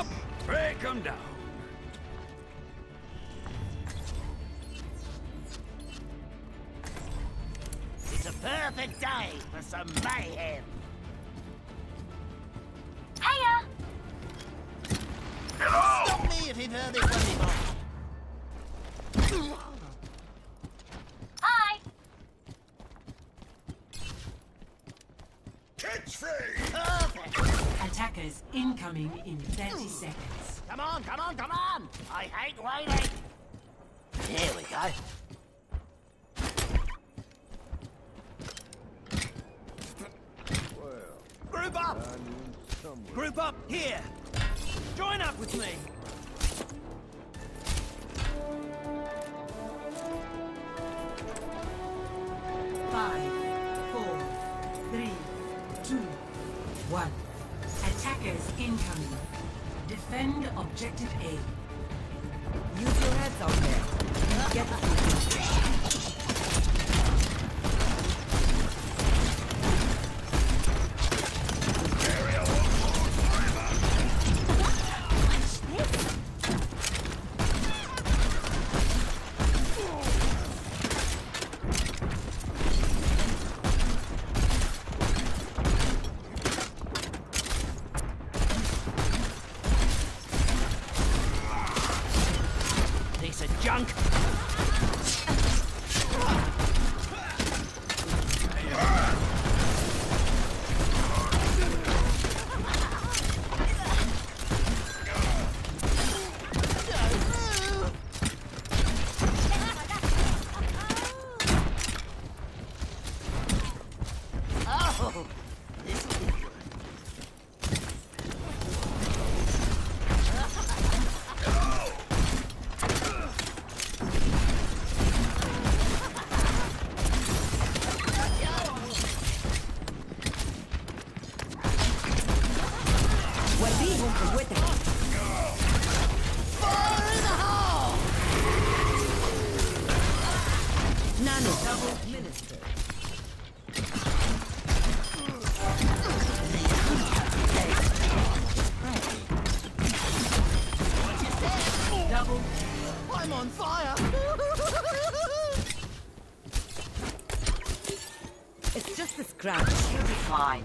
up, break 'em down. It's a perfect day for some mayhem. Hiya! Stop me if you've heard this before. Hi! Perfect. Attackers incoming in 30 seconds. Come on, come on, come on. I hate waiting. Here we go. Group up! Group up here! Join up with me! Defend objective A. Use your heads out there. Get Piece I'm on fire! It's just a scratch. You'll be fine.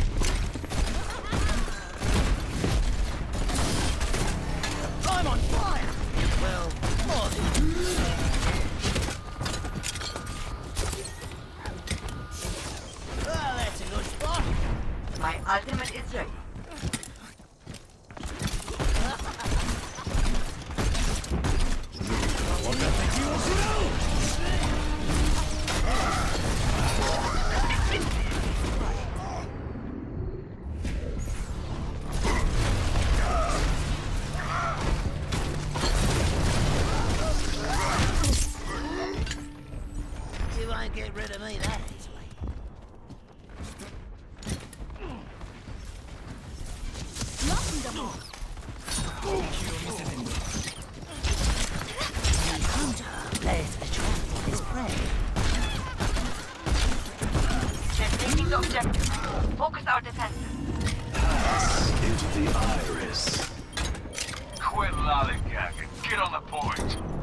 Quit lollygagging. Get on the point.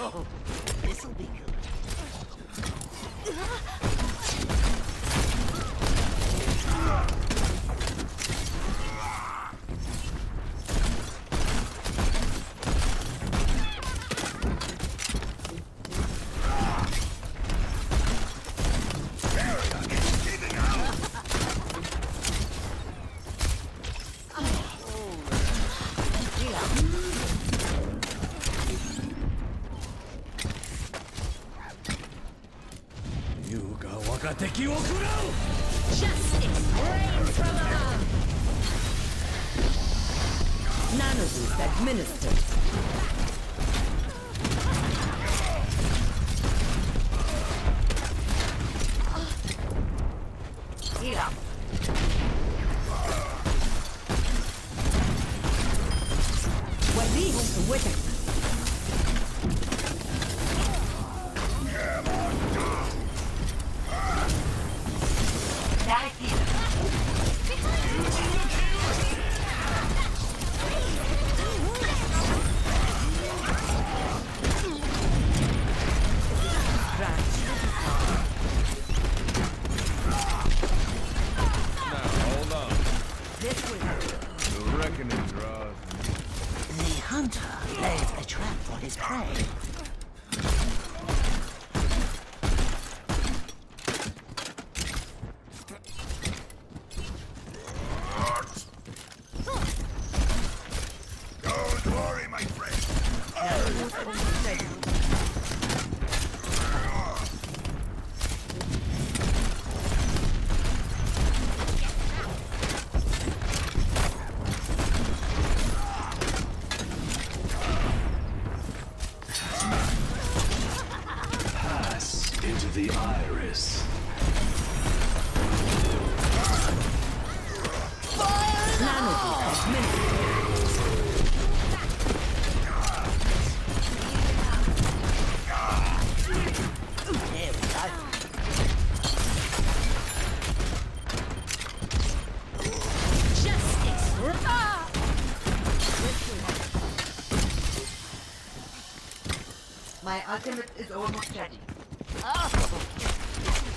Oh, this'll be good. Yuga wakateki wo kurau! Justice reigns from above. Nanoboost administered. The hunter lays a trap for his prey. My ultimate is almost ready. Watch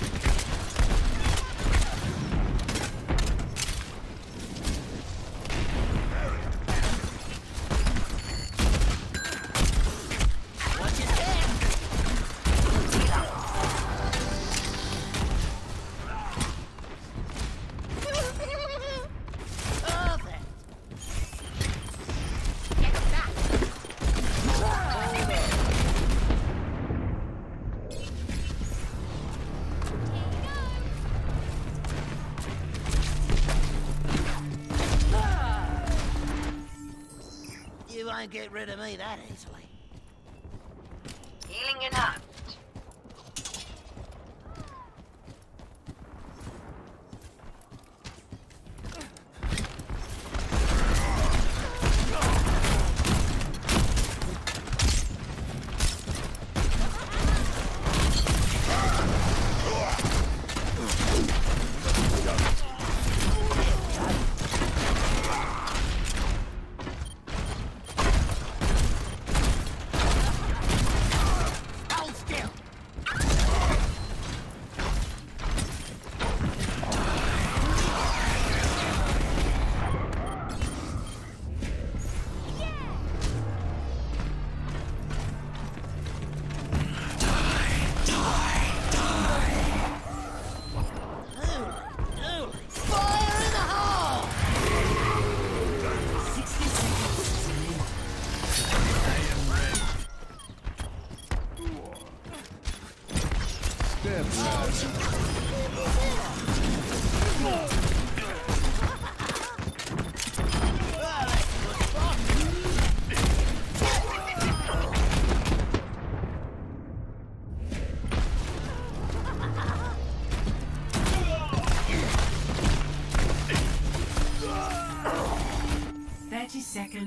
get rid of me that easily.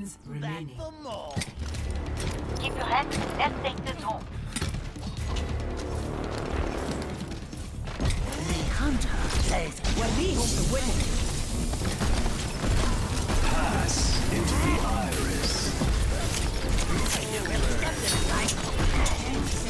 Seconds remaining. For more. Keep your head. Let's take this home. The hunter says, well, we hope to win. Pass into the iris. You really stepped in it,